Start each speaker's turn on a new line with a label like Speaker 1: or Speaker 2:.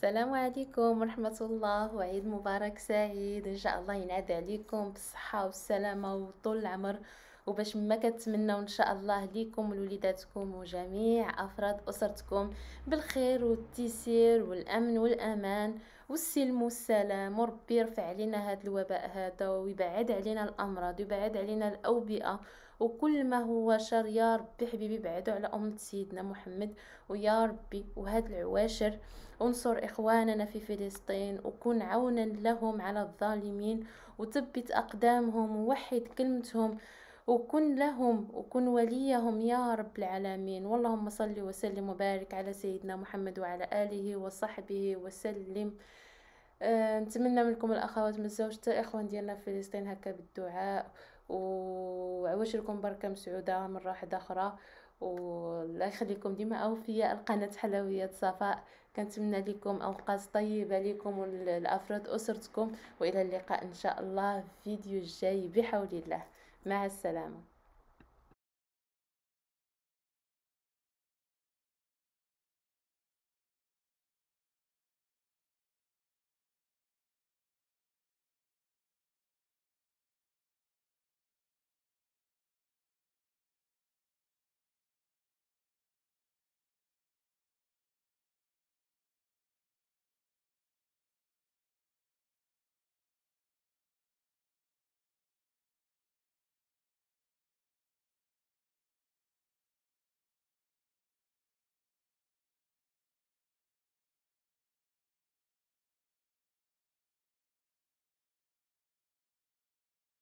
Speaker 1: السلام عليكم ورحمة الله وعيد مبارك سعيد. إن شاء الله ينعاد عليكم بالصحة والسلامة وطول العمر. وباش ما كتمناو إن شاء الله ليكم ولوليداتكم وجميع أفراد أسرتكم بالخير والتيسير والأمن والأمان والسلم والسلام. وربي يرفع علينا هذا الوباء هذا ويبعد علينا الأمراض ويبعد علينا الأوبئة وكل ما هو شر. يا ربي حبيبي بعدوا على أمة سيدنا محمد ويا ربي وهاد العواشر. انصر إخواننا في فلسطين وكن عونا لهم على الظالمين وثبت أقدامهم ووحد كلمتهم. وكن لهم وكن وليهم يا رب العالمين. واللهم صل وسلم وبارك على سيدنا محمد وعلى آله وصحبه وسلم. أه نتمنى منكم الأخوات من زوج الاخوان ديالنا في فلسطين هكا بالدعاء. وعواشركم بركة مسعودة مره واحدة أخرى. والله يخليكم ديما أوفياء القناة حلويات صفاء. كنتمنى لكم أوقات طيبة لكم ولافراد أسرتكم. وإلى اللقاء إن شاء الله في فيديو جاي بحول الله. مع السلامة.